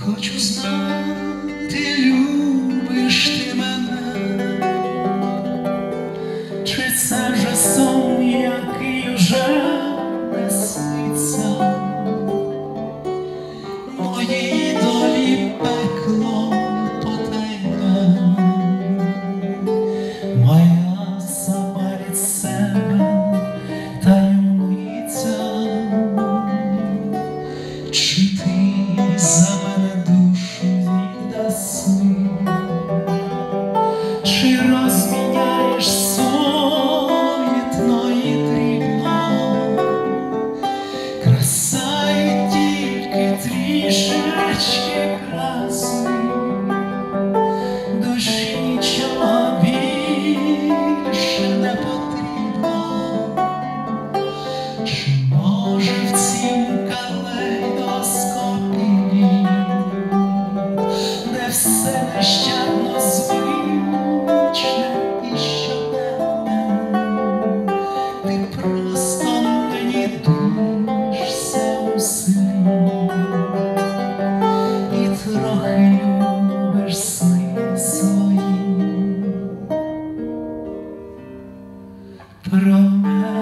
Хочу знати, любиш ти мене, чи це promise.